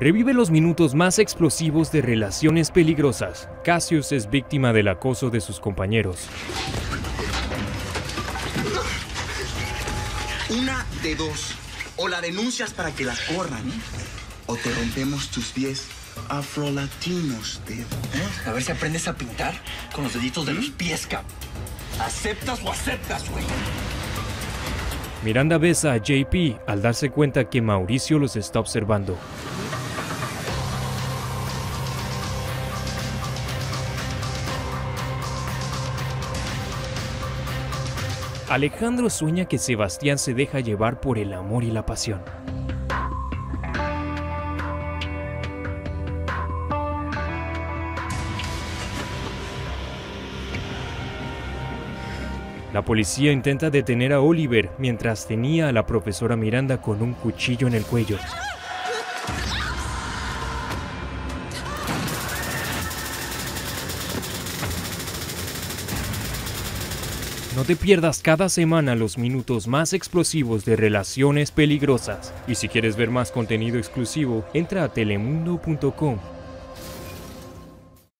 Revive los minutos más explosivos de relaciones peligrosas. Cassius es víctima del acoso de sus compañeros. Una de dos. O la denuncias para que la corran, o te rompemos tus pies afrolatinos, tío. A ver si aprendes a pintar con los deditos de los pies, cap. ¿Aceptas o aceptas, güey? Miranda besa a JP al darse cuenta que Mauricio los está observando. Alejandro sueña que Sebastián se deja llevar por el amor y la pasión. La policía intenta detener a Oliver mientras tenía a la profesora Miranda con un cuchillo en el cuello. No te pierdas cada semana los minutos más explosivos de relaciones peligrosas. Y si quieres ver más contenido exclusivo, entra a telemundo.com